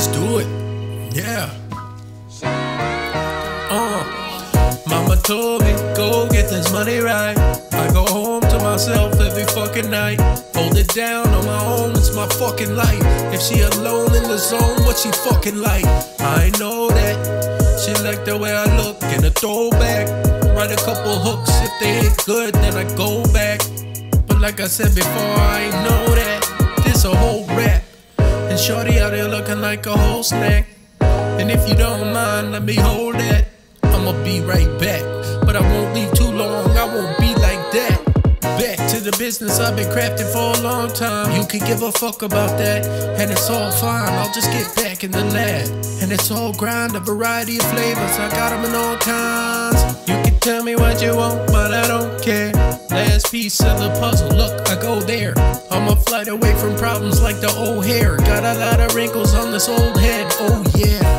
let's do it. Yeah. Uh, mama told me, go get this money right. I go home to myself every fucking night. Hold it down on my own, it's my fucking life. If she alone in the zone, what she fucking like? I know that she like the way I look in a throwback. Write a couple hooks, if they ain't good, then I go back. But like I said before, I know And shorty out there looking like a whole snack. And if you don't mind, let me hold that. I'ma be right back. But I won't leave too long, I won't be like that. Back to the business I've been crafting for a long time. You can give a fuck about that, and it's all fine. I'll just get back in the lab. And it's all grind, a variety of flavors. I got them in all kinds. You can tell me what you want, but I don't care. Last piece of the puzzle, look, I go there. I'm a flight away from problems like the old hair. Got a lot of wrinkles on this old head, oh yeah.